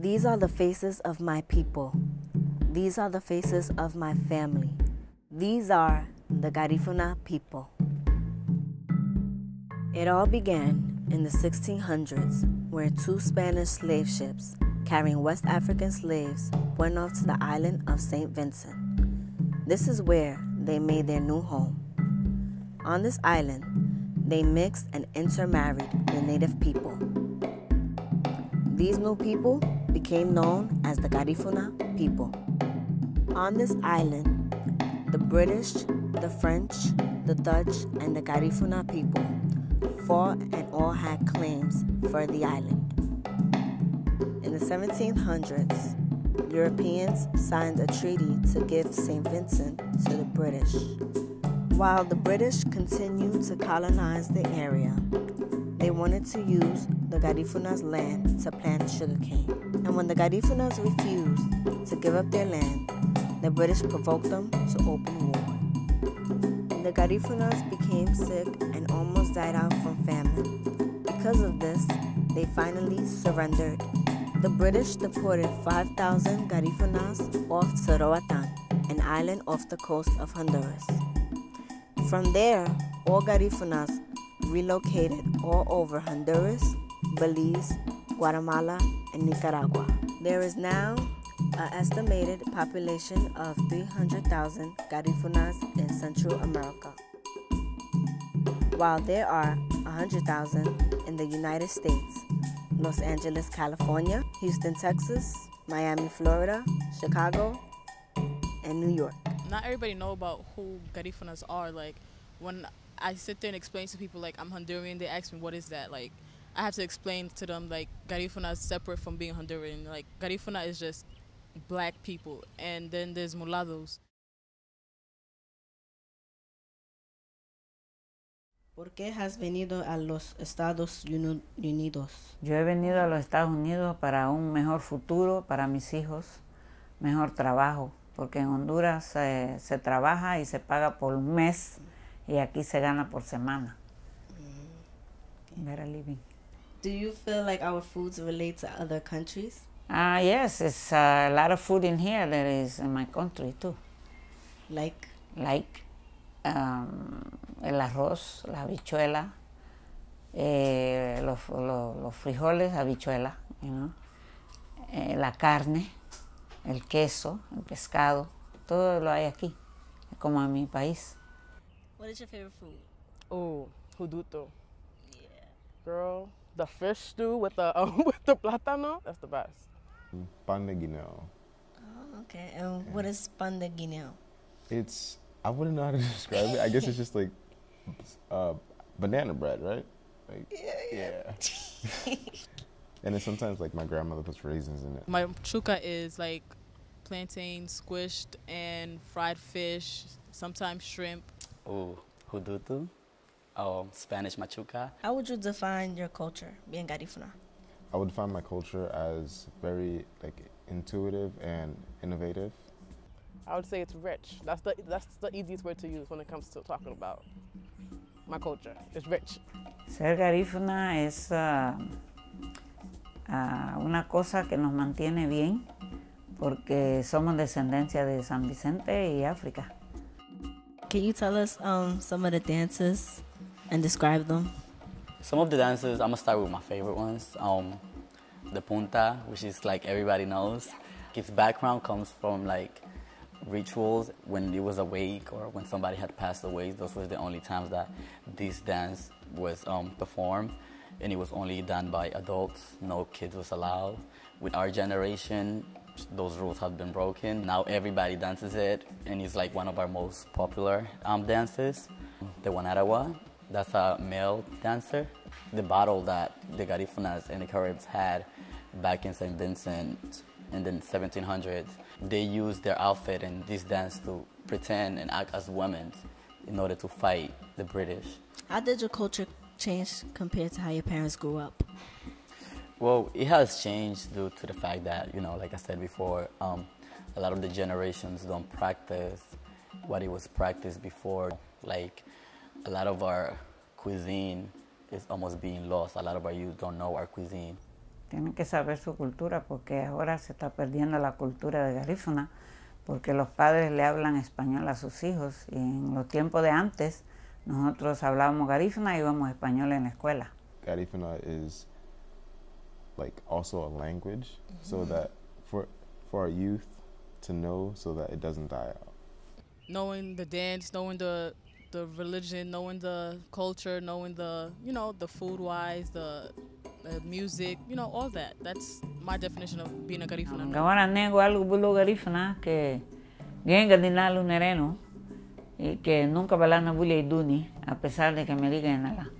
These are the faces of my people. These are the faces of my family. These are the Garifuna people. It all began in the 1600s, where two Spanish slave ships carrying West African slaves went off to the island of St. Vincent. This is where they made their new home. On this island, they mixed and intermarried the native people. These new people became known as the Garifuna people. On this island, the British, the French, the Dutch, and the Garifuna people fought and all had claims for the island. In the 1700s, Europeans signed a treaty to give St. Vincent to the British. While the British continued to colonize the area, they wanted to use the Garifuna's land to plant sugarcane. And when the Garifunas refused to give up their land, the British provoked them to open war. The Garifunas became sick and almost died out from famine. Because of this, they finally surrendered. The British deported 5,000 Garifunas off to Roatan, an island off the coast of Honduras. From there, all Garifunas relocated all over Honduras, Belize, Guatemala, and Nicaragua. There is now an estimated population of 300,000 Garifunas in Central America, while there are 100,000 in the United States, Los Angeles, California, Houston, Texas, Miami, Florida, Chicago, and New York. Not everybody know about who Garifunas are. Like when I sit there and explain to people like I'm Honduran, they ask me what is that like. I have to explain to them like Garifuna is separate from being Honduran. Like Garifuna is just black people, and then there's mulattoes. ¿Por qué has venido a los Estados Unidos? Yo he venido a los Estados Unidos para un mejor futuro para mis hijos, mejor trabajo, porque en Honduras eh, se trabaja y se paga por un mes y aquí se gana por semana. Mm. Better living. Do you feel like our foods relate to other countries? Ah, uh, yes, it's a lot of food in here that is in my country too. Like? Like um, el arroz, la habichuela, eh, los, los, los, frijoles, habichuela, you know? eh, la carne, el queso, el pescado, todo lo hay aquí, como en mi país. What is your favorite food? Oh, hudutu. Yeah. Girl, the fish stew with the um, with the plátano, that's the best. Pan de guineo. Oh, okay. And yeah. what is pan de guineo? It's I wouldn't know how to describe it. I guess it's just like uh, banana bread, right? Like, yeah. yeah. and then sometimes like my grandmother puts raisins in it. My chuka is like plantain squished and fried fish, sometimes shrimp. Oh, hudutu, oh, Spanish machuca. How would you define your culture, being Garifuna? I would define my culture as very like intuitive and innovative. I would say it's rich. That's the that's the easiest word to use when it comes to talking about my culture. It's rich. Ser garífuna es uh, uh, una cosa que nos mantiene bien porque somos descendencia de San Vicente y África. Can you tell us um, some of the dances and describe them? Some of the dances, I'm gonna start with my favorite ones. Um, the punta, which is like everybody knows. Its background comes from like rituals when it was a wake or when somebody had passed away. Those were the only times that this dance was um, performed, and it was only done by adults. No kids was allowed. With our generation, those rules have been broken. Now everybody dances it, and it's like one of our most popular um, dances. The Wanaragua, that's a male dancer. The battle that the Garifunas and the Caribs had back in St. Vincent in the 1700s, they used their outfit and this dance to pretend and act as women in order to fight the British. How did your culture change compared to how your parents grew up? Well, it has changed due to the fact that, you know, like I said before, um, a lot of the generations don't practice what it was practiced before. Like, a lot of our cuisine is almost being lost. A lot of our youth don't know our cuisine. tienen que saber su cultura porque ahora se está perdiendo la cultura de Garífuna porque los padres le hablan español a sus hijos y en los tiempos de antes nosotros hablábamos Garífuna y íbamos español en la escuela. Garifuna is like also a language, so mm-hmm. that for for our youth to know, so that it doesn't die out. knowing the dance, knowing the the religion, knowing the culture, knowing the you know the food wise, the, the music, you know all that. That's my definition of being a Garifuna. Gawara nego algo bulo Garífuna que genga dinalu nereno eh, y que nunca balana bulle iduni a pesar de que me digan nada.